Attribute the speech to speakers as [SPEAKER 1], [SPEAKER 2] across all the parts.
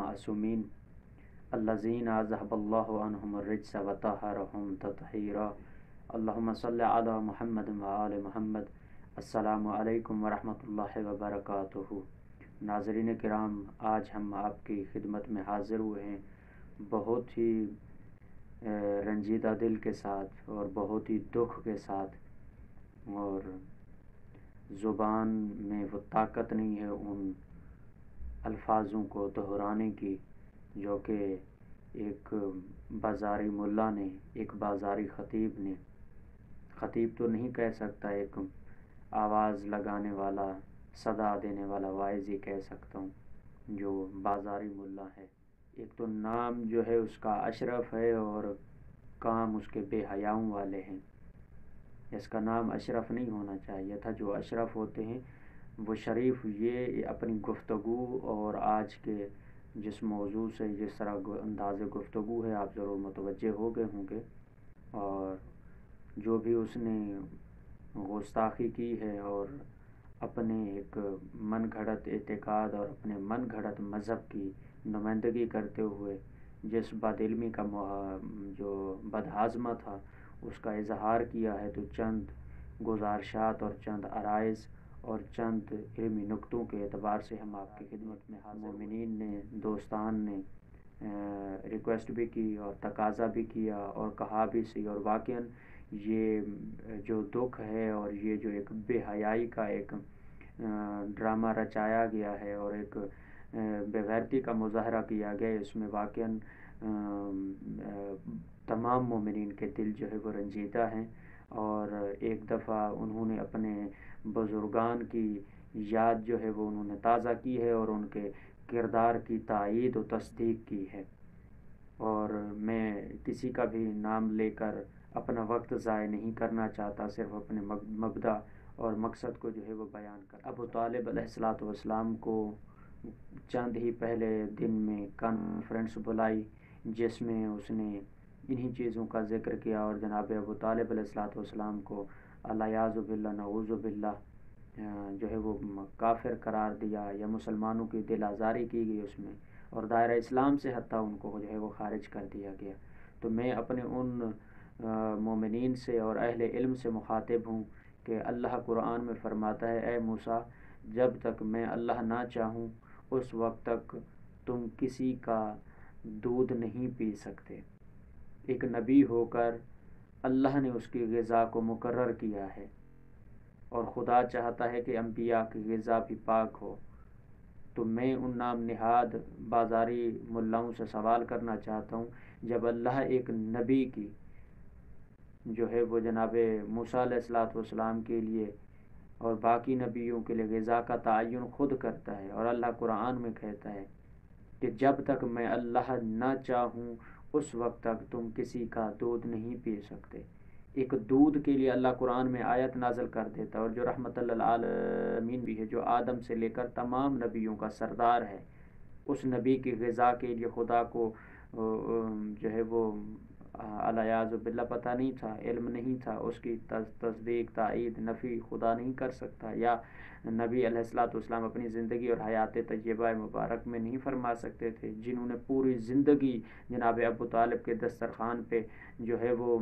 [SPEAKER 1] अलमासूमीन अल्लाजीन तहरहुम ततहीरा अल्लाहुम्मा सल्लि अला मुहम्मद व आल मुहम्मद अस्सलामु अलैकुम व रहमतुल्लाहि व बरकातुहू नाजरीन कराम आज हम आपकी खिदमत में हाज़िर हुए हैं बहुत ही रंजीदा दिल के साथ और बहुत ही दुख के साथ और ज़ुबान में वो ताकत नहीं है उन अल्फाजों को दोहराने की, जो कि एक बाज़ारी मुल्ला ने, एक बाज़ारी ख़तीब ने। ख़तीब तो नहीं कह सकता, एक आवाज़ लगाने वाला, सदा देने वाला वाइज ही कह सकता हूँ, जो बाज़ारी मुल्ला है। एक तो नाम जो है उसका अशरफ है और काम उसके बेहयाओं वाले हैं। इसका नाम अशरफ नहीं होना चाहिए था। जो अशरफ होते हैं वो शरीफ ये अपनी गुफ्तु और आज के जिस मौजू से, जिस तरह अंदाज गुफ्तु है, आप ज़रूर मुतवजह हो गए होंगे। और जो भी उसने गुस्ताखी की है और अपने एक मन घड़त एतक़ाद और अपने मन घड़त मज़हब की नुमाइंदगी करते हुए, जिस बदलमी का जो बदहाजमा था, उसका इजहार किया है तो चंद गुजारशात और चंद आरज़ और चंद इलमी नुकतों के अतबार से हम आपकी खिदमत में मोमिन ने, दोस्तान ने रिक्वेस्ट भी की और तकाजा भी किया और कहा भी सी और वाक़ ये जो दुख है और ये जो एक बेहयाई का एक ड्रामा रचाया गया है और एक बेगैरती का मुजाहरा किया गया इसमें वाक़ तमाम मोमिन के दिल जो है वो रंजीदा हैं और एक दफ़ा उन्होंने अपने बुज़ुर्गान की याद जो है वो उन्होंने ताज़ा की है और उनके किरदार की तइद व तस्दीक की है। और मैं किसी का भी नाम लेकर अपना वक्त ज़ाय नहीं करना चाहता, सिर्फ़ अपने मबदा और मकसद को जो है वो बयान कर। अबू तालब सलाम को चंद ही पहले दिन में कॉन्फ्रेंस बुलाई, जिसमें उसने इन्हीं चीज़ों का ज़िक्र किया और जनाब अबू तालब को अल्लाज़बिल्ला नवज़बिल्ला जो है वो काफिर करार दिया या मुसलमानों की दिल आज़ारी की गई उसमें और दायरा इस्लाम से हती उनको जो है वो ख़ारिज कर दिया गया। तो मैं अपने उन मोमिन से और अहल इल्म से मुखातिब हूँ कि अल्लाह कुरान में फ़रमाता है, ए मूसा, जब तक मैं अल्लाह ना चाहूँ, उस वक्त तक तुम किसी का दूध नहीं पी सकते। एक नबी होकर अल्लाह ने उसकी गज़ा को मुकर्र किया है। और ख़ुदा चाहता है कि अम्बिया की गज़ा भी पाक हो। तो मैं उन नाम नहाद बाज़ारी मुल्लाओं से सवाल करना चाहता हूँ। जब अल्लाह एक नबी की, जो है वो जनाब मूसा सलाम के लिए और बाकी नबियों के लिए गज़ा का तयन ख़ुद करता है और अल्लाह कुरान में कहता है कि जब तक मैं अल्लाह ना चाहूँ उस वक्त तक तुम किसी का दूध नहीं पी सकते। एक दूध के लिए अल्लाह कुरान में आयत नाजल कर देता और जो रहमत आलमीन भी है, जो आदम से लेकर तमाम नबियों का सरदार है, उस नबी की गज़ा के लिए खुदा को जो है वो बिल्ला पता नहीं था, इल्म नहीं था, उसकी तस्दीक तइद नफ़ी खुदा नहीं कर सकता, या नबी अलैहिस्सलाम अपनी ज़िंदगी और हयात तय्यबा मुबारक में नहीं फरमा सकते थे, जिन्होंने पूरी ज़िंदगी जनाब अबू तालब के दस्तरखान पे जो है वो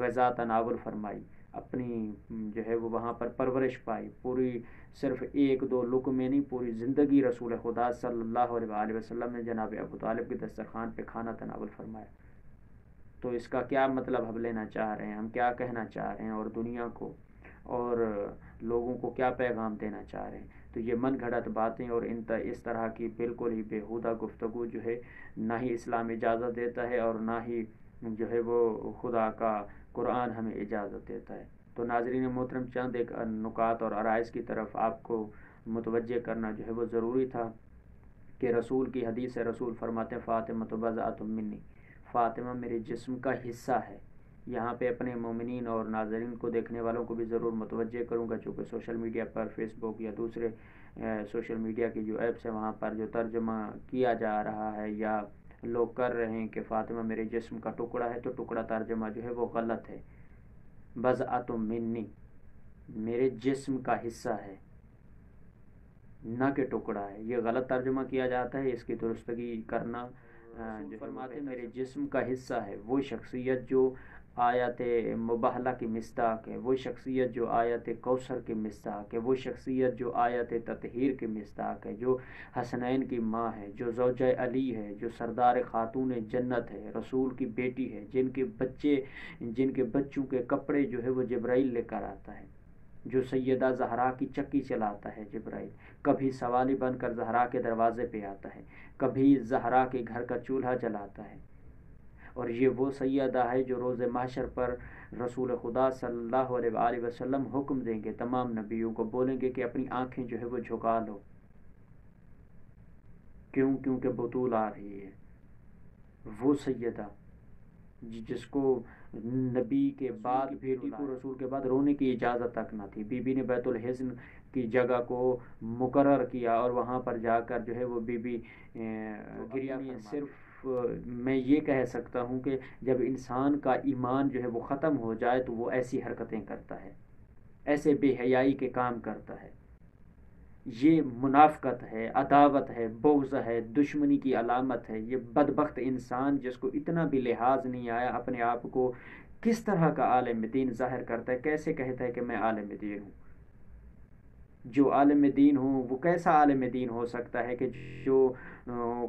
[SPEAKER 1] गज़ा तनावल फरमाई, अपनी जो है वो वहाँ पर परवरिश पाई, पूरी सिर्फ़ एक दो लुक में नहीं, पूरी ज़िंदगी रसूल खुदा सल्लल्लाहु अलैहि वसल्लम ने जनाब अबू तालब के दस्तरखान पे खाना तनावल फरमाया। तो इसका क्या मतलब हम लेना चाह रहे हैं? हम क्या कहना चाह रहे हैं? और दुनिया को और लोगों को क्या पैगाम देना चाह रहे हैं? तो ये मन घड़त बातें और इन इस तरह की बिल्कुल ही बेहुदा गुफ्तु जो है, ना ही इस्लाम इजाज़त देता है और ना ही जो है वो खुदा का कुरान हमें इजाज़त देता है। तो नाजरीन मोहतरम, चंद एक नुकात और आरज़ की तरफ़ आपको मुतवजह करना जो है वो ज़रूरी था कि रसूल की हदीस रसूल फरमाते फ़ातिमा तो बज़ातमिनी फ़ातिमा मेरे जिस्म का हिस्सा है। यहाँ पे अपने मोमिन और नाजरीन को देखने वालों को भी ज़रूर मुतवजह करूँगा, चूँकि सोशल मीडिया पर फेसबुक या दूसरे सोशल मीडिया की जो ऐप्स हैं, वहाँ पर जो तर्जमा किया जा रहा है या लोग कर रहे हैं कि फ़ातिमा मेरे जिस्म का टुकड़ा है तो टुकड़ा तर्जमा जो है वो गलत है। बज़ मिन्नी, मेरे जिस्म का हिस्सा है। न के टुकड़ा है। ये गलत तर्जुमा किया जाता है, इसकी दुरुस्तगी करना फरमाते मेरे जिस्म का हिस्सा है वो शख्सियत जो आयत मुबहला की मिस्ताक है वो शख्सियत जो आयत कौसर की मिस्ताक है वो शख्सियत जो आयत ततहीर की मिस्ताक है जो हसनैन की माँ है जो जोज अली है जो सरदार ख़ातून जन्नत है रसूल की बेटी है जिनके बच्चे जिनके बच्चों के कपड़े जो है वो जब्राइल लेकर आता है। जो सैदा जहरा की चक्की चलाता है, जब्राइल। कभी सवाली बनकर जहरा के दरवाज़े पे आता है, कभी जहरा के घर का चूल्हा जलाता है। और ये वो सैदा है जो रोज़ माशर पर रसूल खुदा सल्लल्लाहु अलैहि वसल्लम हुक्म देंगे, तमाम नबियों को बोलेंगे कि अपनी आँखें जो है वो झुका लो। क्यों? क्योंकि बतूल आ रही है। वो सैदा जिसको नबी के बाद बेटी को रसूल के बाद रोने की इजाज़त तक ना थी। बीबी ने बैतुल हिस्न की जगह को मुकर किया और वहाँ पर जाकर जो है वो बीबी गिरिया सिर्फ़ मैं ये कह सकता हूँ कि जब इंसान का ईमान जो है वो ख़त्म हो जाए तो वो ऐसी हरकतें करता है। ऐसे बेहयाई के काम करता है। ये मुनाफ़त है, अदावत है बोज़ है, दुश्मनी की अलामत है, ये बदबख्त इंसान जिसको इतना भी लिहाज नहीं आया अपने आप को, किस तरह का आलम दीन ज़ाहिर करता है? कैसे कहता है कि मैं आलम दीन हूँ? जो आलम दीन हो, वो कैसा आलम दीन हो सकता है कि जो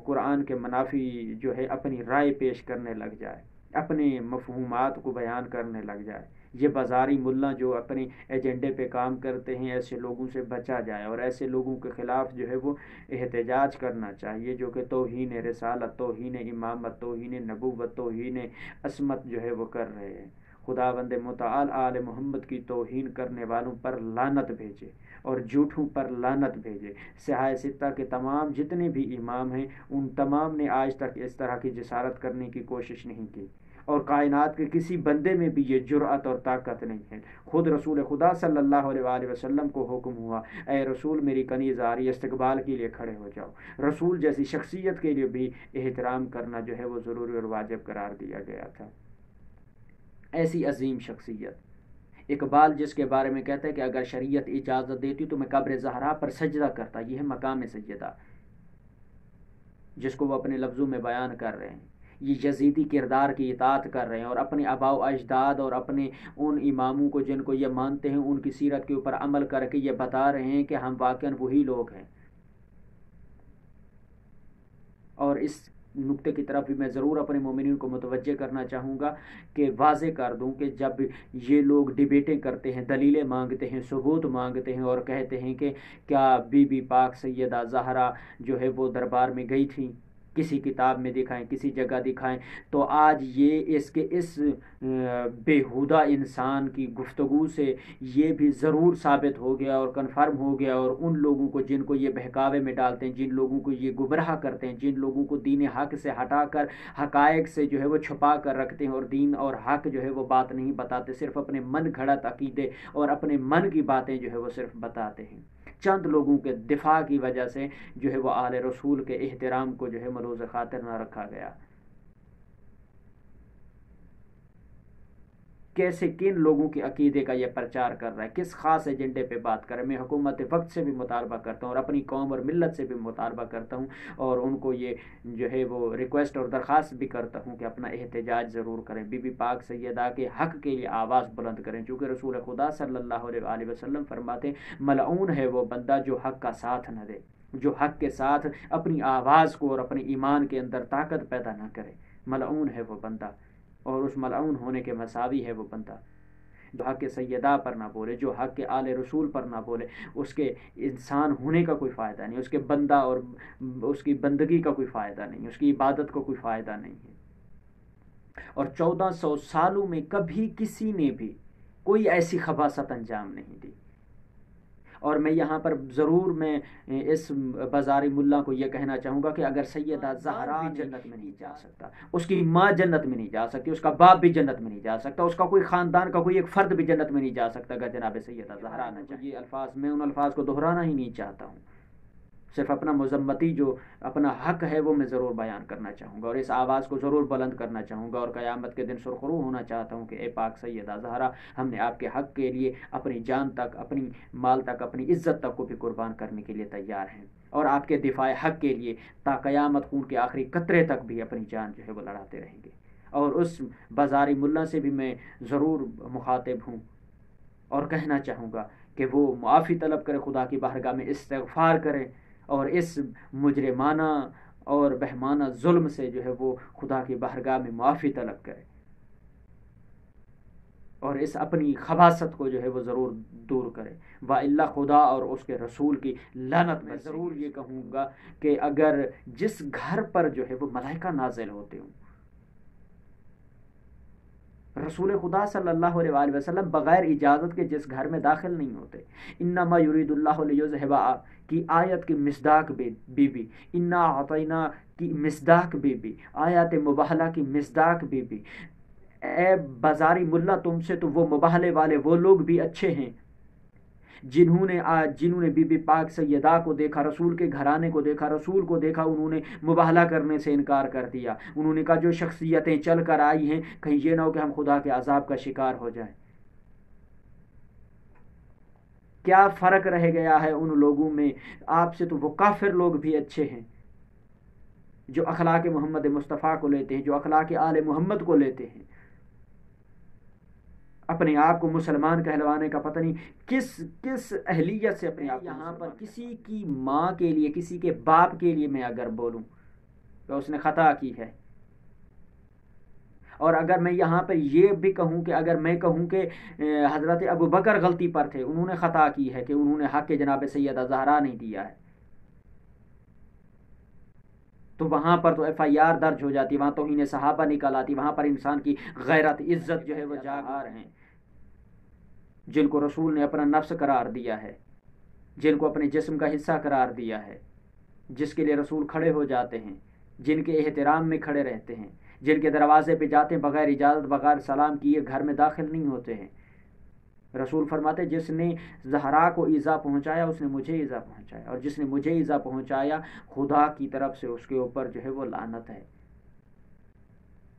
[SPEAKER 1] कुरान के मुनाफी जो है अपनी राय पेश करने लग जाए, अपने मफहूमात को बयान करने लग जाए? ये बाज़ारी मुल्ला जो अपने एजेंडे पे काम करते हैं, ऐसे लोगों से बचा जाए और ऐसे लोगों के ख़िलाफ़ जो है वो एहतजाज करना चाहिए, जो कि तोहन रसालत तोहन इमामत तोहन नबूवत तोहन असमत जो है वो कर रहे हैं। खुदा बंद मताल आल मोहम्मद की तोहन करने वालों पर लानत भेजे और झूठों पर लानत भेजे। सहाय सित्ता के तमाम जितने भी इमाम हैं, उन तमाम ने आज तक इस तरह की जसारत करने की कोशिश नहीं की। और कायनात के किसी बंदे में भी ये जुरात और ताकत नहीं है। खुद रसूल खुदा सल्लल्लाहु अलैहि वसल्लम को हुक्म हुआ ए रसूल, मेरी कनी जारी इस्तकबाल के लिए खड़े हो जाओ। रसूल जैसी शख्सियत के लिए भी एहतराम करना जो है वो ज़रूरी और वाजिब करार दिया गया था। ऐसी अजीम शख्सियत। इकबाल जिसके बारे में कहता है कि अगर शरीयत इजाज़त देती तो मैं कब्र जहरा पर सजदा करता। यह मकाम सजदा, जिसको वो अपने लफ्ज़ों में बयान कर रहे हैं। ये यजीदी किरदार की इतात कर रहे हैं और अपने आबाव अजदाद और अपने उन इमामों को जिनको ये मानते हैं, उनकी सीरत के ऊपर अमल करके ये बता रहे हैं कि हम वाक़ वही लोग हैं। और इस नुक्ते की तरफ़ भी मैं ज़रूर अपने मोमिन को मुतवजह करना चाहूँगा कि वाज कर दूँ कि जब ये लोग डिबेटें करते हैं, दलीलें मांगते हैं, सबूत मांगते हैं और कहते हैं कि क्या बीबी पाक सैदा जहरा जो है वो दरबार में गई थी। किसी किताब में दिखाएँ, किसी जगह दिखाएँ तो आज ये इसके इस बेहुदा इंसान की गुफ्तगु से ये भी ज़रूर साबित हो गया और कन्फर्म हो गया और उन लोगों को जिनको ये बहकावे में डालते हैं, जिन लोगों को ये गुबराह करते हैं, जिन लोगों को दीन हक से हटा कर हकायक से जो है वो छुपा कर रखते हैं और दीन और हक जो है वो बात नहीं बताते, सिर्फ़ अपने मन घड़त अकीदे और अपने मन की बातें जो है वो सिर्फ़ बताते हैं। चंद लोगों के दिफा की वजह से जो है वो आल रसूल के एहतराम को जो है मरोज़ ख़ातिर ना रखा गया। कैसे, किन लोगों के अकीदे का ये प्रचार कर रहा है? किस खास एजेंडे पे बात कर रहा है? मैं हुकूमत वक्त से भी मुतालबा करता हूँ और अपनी कौम और मिलत से भी मुतालबा करता हूँ और उनको ये जो है वो रिक्वेस्ट और दरख्वास्त भी करता हूँ कि अपना एहतजाज ज़रूर करें। बीबी पाक सैदा के हक़ के लिए आवाज़ बुलंद करें। चूँकि रसूल खुदा सल्ला वसम फरमाते मलून है वो बंदा जो हक़ का साथ न दे, जो हक़ के साथ अपनी आवाज़ को और अपने ईमान के अंदर ताकत पैदा ना करे। मलून है वो बंदा और उस मलाउन होने के मसावी है वो बंदा। जो हक सैदा पर ना बोले, जो हक के आल रसूल पर ना बोले, उसके इंसान होने का कोई फ़ायदा नहीं, उसके बंदा और उसकी बंदगी का कोई फ़ायदा नहीं, उसकी इबादत को कोई फ़ायदा नहीं है। और चौदह सौ सालों में कभी किसी ने भी कोई ऐसी खबासत अंजाम नहीं दी। और मैं यहाँ पर ज़रूर मैं इस बाज़ार मुल्ला को यह कहना चाहूँगा कि अगर सैदा जहरा भी जन्नत में नहीं जा सकता उसकी माँ जन्नत में नहीं जा सकती उसका बाप भी जन्नत में नहीं जा सकता उसका कोई ख़ानदान का कोई एक फ़र्द भी जन्नत में नहीं जा सकता अगर जनाब सैदा जहरा ना चाहिए अल्फाज मैं उन अल्फाज को दोहराना ही नहीं चाहता हूँ। सिर्फ़ अपना मजम्मती जो अपना हक है, वो मैं ज़रूर बयान करना चाहूँगा और इस आवाज़ को ज़रूर बुलंद करना चाहूँगा और क़यामत के दिन सुरखरू होना चाहता हूँ कि, ए पाक सैदा जहरा, हमने आपके हक के लिए अपनी जान तक, अपनी माल तक, अपनी इज़्ज़त तक को भी कुर्बान करने के लिए तैयार हैं और आपके दिफा हक के लिए ताक़यामत खून के आखिरी कतरे तक भी अपनी जान जो है वो लड़ाते रहेंगे। और उस बाजारी मुल्ला से भी मैं ज़रूर मुखातिब हूँ और कहना चाहूँगा कि वो मुआफ़ी तलब करें, खुदा की बारगाह में इस्तफ़ार करें। और इस मुजरमाना और बहमाना जुल्म से जो है वो खुदा की बहरगाह में माफ़ी तलब करे। और इस अपनी खबासत को जो है वो ज़रूर दूर करे। वाला खुदा और उसके रसूल की लानत में ज़रूर ये कहूँगा कि अगर जिस घर पर जो है वो मलाइका नाजिल होते हूँ रसूल खुदा सल्लल्लाहु अलैहि वसल्लम बग़ैर इजाज़त के जिस घर में दाखिल नहीं होते। इन्ना इन्नमा युरीदुल्लाहबा की आयत की मिसदाक बीबी। इन्ना आतना की मिसदाक बीबी। आयत मुबाहला की मिसदाक बीबी। ए बाजारी मुल्ला, तुमसे तो वो मुबाहले वाले वो लोग भी अच्छे हैं। जिन्होंने आज जिन्होंने बीबी पाक सैदा को देखा, रसूल के घराने को देखा, रसूल को देखा, उन्होंने मुबाहला करने से इनकार कर दिया। उन्होंने कहा, जो शख्सियतें चल कर आई हैं, कहीं ये ना हो कि हम खुदा के अजाब का शिकार हो जाए। क्या फ़र्क रह गया है उन लोगों में? आपसे तो वो काफिर लोग भी अच्छे हैं, जो अखलाक मोहम्मद मुस्तफ़ा को लेते हैं, जो अखलाक आल मोहम्मद को लेते हैं। अपने आप को मुसलमान कहलवाने का पता नहीं किस किस अहलियत से अपने आप यहाँ पर किसी की माँ के लिए किसी के बाप के लिए मैं अगर बोलूँ तो उसने ख़ता की है। और अगर मैं यहाँ पर ये भी कहूँ कि अगर मैं कहूँ कि हज़रत अबू बकर गलती पर थे उन्होंने ख़ता की है कि उन्होंने हक के जनाब सैद जहरा नहीं दिया है। तो वहाँ पर तो एफ़ आई आर दर्ज हो जाती वहाँ तो इन्हें सहाबा निकल आती वहाँ पर इंसान की गैरत इज़्ज़त जो है वो जाग आ रहे हैं। जिनको रसूल ने अपना नफ्स करार दिया है, जिनको अपने जिस्म का हिस्सा करार दिया है, जिसके लिए रसूल खड़े हो जाते हैं, जिनके एहतराम में खड़े रहते हैं, जिनके दरवाजे पे जाते हैं बगैर इजाज़त, बगैर सलाम किए घर में दाखिल नहीं होते हैं। रसूल फरमाते, जिसने जहरा को ईज़ा पहुँचाया, उसने मुझे ईज़ा पहुँचाया, और जिसने मुझे ईज़ा पहुँचाया, खुदा की तरफ़ से उसके ऊपर जो है वो लानत है।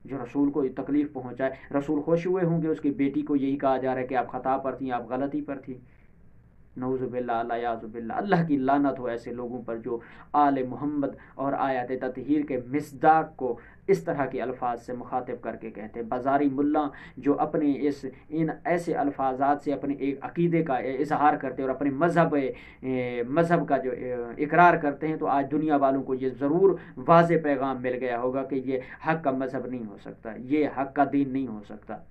[SPEAKER 1] जो रसूल को तकलीफ़ पहुँचाए। रसूल खुश हुए होंगे, उसकी बेटी को यही कहा जा रहा है कि आप ख़ता पर थी, आप गलती पर थी। नौज़बिल्ला अल्लाह की लानत हो ऐसे लोगों पर जो आल मोहम्मद और आयत ततहीर के मिसदाक को इस तरह के अल्फाज से मुखातिब करके कहते हैं। बाजारी मुल्ला जो अपने इस, इन ऐसे अल्फाजात से अपने एक अकीदे का इजहार करते हैं और अपने मज़हब मज़हब का जो इकरार करते हैं तो आज दुनिया वालों को ये ज़रूर वाज पैगाम मिल गया होगा कि ये हक़ का मज़हब नहीं हो सकता, ये हक़ का दीन नहीं हो सकता।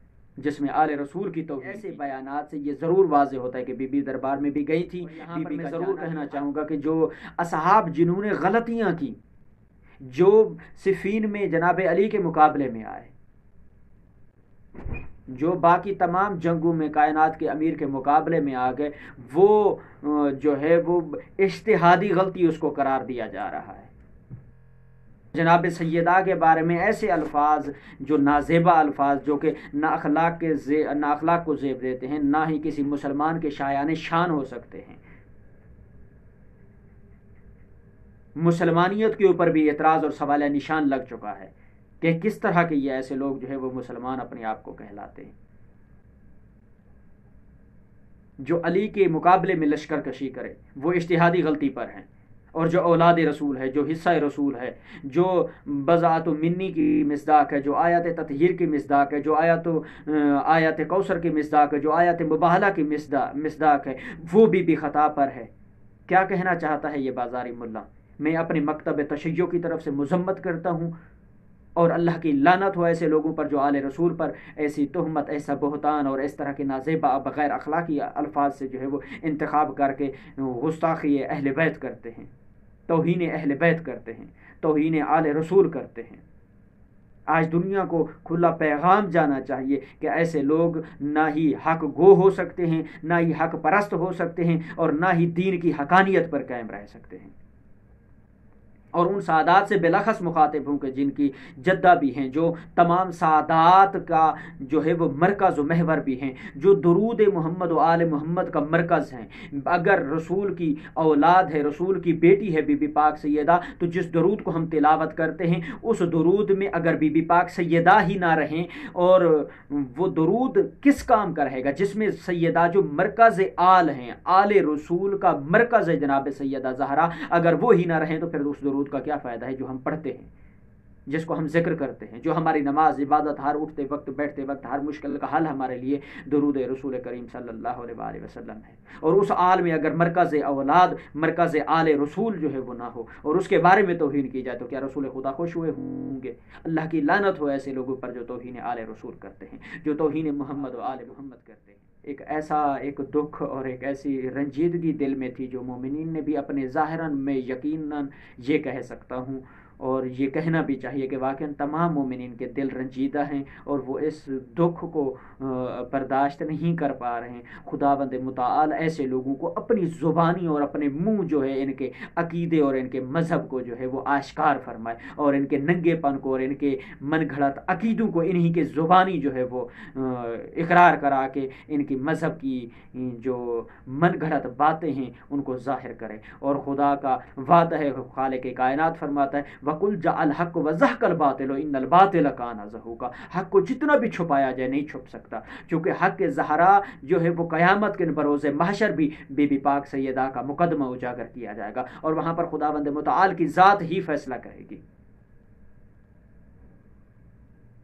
[SPEAKER 1] जिसमें आल रसूल की तो ऐसे बयान से ये ज़रूर वाज होता है कि बीबी दरबार में भी गई थी बीबी मैं ज़रूर कहना चाहूँगा कि जो असहाब जिन्होंने गलतियाँ की जो सिफीन में जनाब अली के मुकाबले में आए जो बाकी तमाम जंगों में कायनात के अमीर के मुकाबले में आ गए वो जो है वो इश्तहादी गलती उसको करार दिया जा रहा है। जनाब सैदा के बारे में ऐसे अल्फाज, जो नाजेबा अल्फाज, जो कि ना अखलाक के ना अखलाक को जेब देते हैं, ना ही किसी मुसलमान के शायान शान हो सकते हैं। मुसलमानियत के ऊपर भी एतराज़ और सवाल निशान लग चुका है कि किस तरह के ये ऐसे लोग जो है वो मुसलमान अपने आप को कहलाते हैं। जो अली के मुकाबले में लश्कर कशी करे, वो इश्तिहादी गलती पर हैं। और जो औलाद रसूल है, जो हिस्सा रसूल है, जो बज़ात मिन्नी की मजदाक है, जो आयत ततहीर की मजदाक है, जो आयत आयत कौसर की मजदाक है, जो आयत मुबाहला की मजदाक है, वो भी भी ख़ता पर है। क्या कहना चाहता है ये बाजारी मुल्ला? मैं अपने मकतब तशैय की तरफ़ से मजम्मत करता हूँ और अल्लाह की लानत हो ऐसे लोगों पर, जो आल रसूल पर ऐसी तहमत, ऐसा बहतान और इस तरह के नाजेबा बग़ैर अखलाकी अल्फाज से जो है वो इंतखब करके गुस्ताखी अहल बैत करते हैं। तोहन अहल बैत करते हैं तोहन आल रसूल करते हैं। आज दुनिया को खुला पैगाम जाना चाहिए कि ऐसे लोग ना ही हक गो हो सकते हैं, ना ही हक परस्त हो सकते हैं और ना ही दीन की हकानियत पर कायम रह सकते हैं। और उन सादात से बिलखस मुखातिब हूँ कि जिनकी जद्दा भी हैं, जो तमाम सादात का जो है वो मरकज़ व महवर भी हैं, जो दरूद मोहम्मद आल मोहम्मद का मरकज़ हैं। अगर रसूल की औलाद है, रसूल की बेटी है बीबी पाक सैदा तो जिस दरूद को हम तिलावत करते हैं, उस दरूद में अगर बीबी पाक सैदा ही ना रहें, और वो दरूद किस काम का रहेगा? जिसमें सैदा जो मरकज़ आल हैं, आल रसूल का मरकज़ है जनाब सैदा जहरा, अगर वो ही ना रहें तो फिर उस दरूद दरूद का क्या फ़ायदा है जो हम पढ़ते हैं, जिसको हम ज़िक्र करते हैं, जो हमारी नमाज़, इबादत, हर उठते वक्त, बैठते वक्त, हर मुश्किल का हल हमारे लिए दरूद रसूल करीम सल्लल्लाहु अलैहि वसल्लम है। और उस आल में अगर मरकज़ औलाद, मरकज़ आल रसूल जो है वो ना हो, और उसके बारे में तोहन की जाए तो क्या रसूल खुदा खुश हुए होंगे? अल्लाह की लानत हो ऐसे लोगों पर जो तोहन आल रसूल करते हैं, जो तोहन मोहम्मद आल मोहम्मद करते हैं। एक ऐसा एक दुख और एक ऐसी रंजीदगी दिल में थी जो मोमिन ने भी अपने ज़ाहरन में यकीनन ये कह सकता हूँ। और ये कहना भी चाहिए कि वाकई तमाम मोमिन के दिल रंजीदा हैं और वो इस दुख को बर्दाश्त नहीं कर पा रहे हैं। खुदा बंद मताल ऐसे लोगों को अपनी ज़ुबानी और अपने मुँह जो है इनके अकीदे और इनके मज़हब को जो है वो आश्कार फरमाए और इनके नंगेपन को और इनके मन घड़त अकीदों को इन्हीं के ज़ुबानी जो है वो इकरार करा के इनकी मज़हब की जो मन घड़त बातें हैं उनको ज़ाहिर करें। और खुदा का वादा है खाल के कायनात फरमाता है वकुल जाल हक वजह कर बातिल इन बातिल काना जहूका। हक को जितना भी छुपाया जाए, नहीं छुप सकता। क्योंकि हक के जहरा जो है, वो क़यामत के बरोज़ महशर भी बेबी पाक सैदा का मुकदमा उजागर किया जाएगा। और वहाँ पर खुदा बंद मताल की ज़ात ही फैसला करेगी।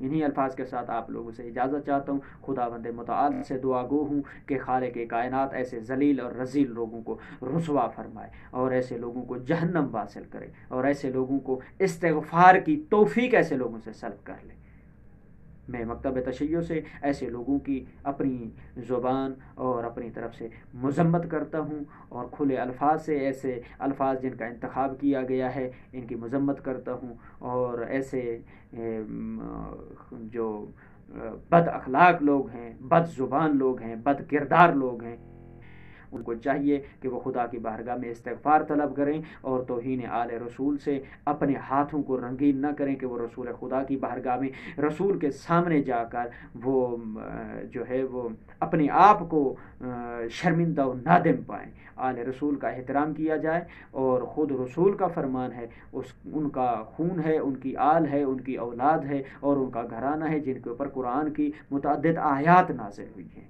[SPEAKER 1] इन्हीं अल्फाज के साथ आप लोगों से इजाज़त चाहता हूँ। खुदा बंद मुताल से दुआ गो हूँ कि खाले के कायनात ऐसे जलील और रजील लोगों को रसवा फरमाए और ऐसे लोगों को जहन्नम वासिल करे और ऐसे लोगों को इस्तफ़ार की तोफ़ी कैसे लोगों से सल्ब कर ले। मैं मकतब तशै से ऐसे लोगों की अपनी ज़ुबान और अपनी तरफ़ से मजम्मत करता हूँ और खुले अल्फाज से ऐसे अल्फाज जिनका इंतखब किया गया है, इनकी मजम्मत करता हूँ और ऐसे जो बद अखलाक लोग हैं, बद ज़ुबान लोग हैं, बद किरदार लोग हैं उनको चाहिए कि वो खुदा की बारगाह में इस्तफ़ार तलब करें और तोहन आल रसूल से अपने हाथों को रंगीन न करें कि वो रसूल खुदा की बारगाह में, रसूल के सामने जाकर वो जो है वो अपने आप को शर्मिंदा नादिम पाएँ। आल रसूल का एहतराम किया जाए और ख़ुद रसूल का फरमान है, उस, उनका खून है, उनकी आल है, उनकी औलाद है और उनका घराना है जिनके ऊपर कुरान की मुतद आयात नाजिल हुई हैं।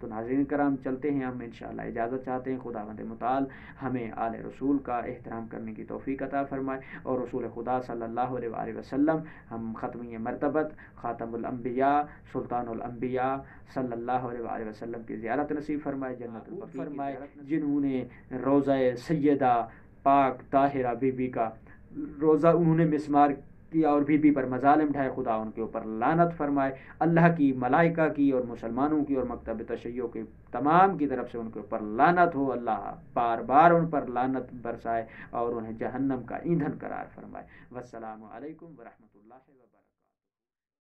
[SPEAKER 1] तो नाजरन कराम चलते हैं हम इन इजाज़त चाहते हैं। खुदा वंद मताल हमें आल रसूल का एहतराम करने की तोफ़ी अता फ़रमाए और रसूल खुदा अलैहि वसल्लम हम ख़त्मी मरतबत ख़ातमबिया सुल्तानबिया अलैहि वसल्लम की ज़्यारत नसीब फरमाए जन्नत फरमाए। जिन्होंने रोज़ा सैदा पाक ताहिरा बीबी का रोज़ा उन्होंने मिसमार किया और भी पर मजालम ढाए खुदा उनके ऊपर लानत फरमाए। अल्लाह की, मलाइका की और मुसलमानों की और मकतब तशैयों के तमाम की तरफ़ से उनके ऊपर लानत हो। अल्लाह बार बार उन पर लानत बरसाए और उन्हें जहन्नम का ईंधन करार फरमाए। वसलम वरहमल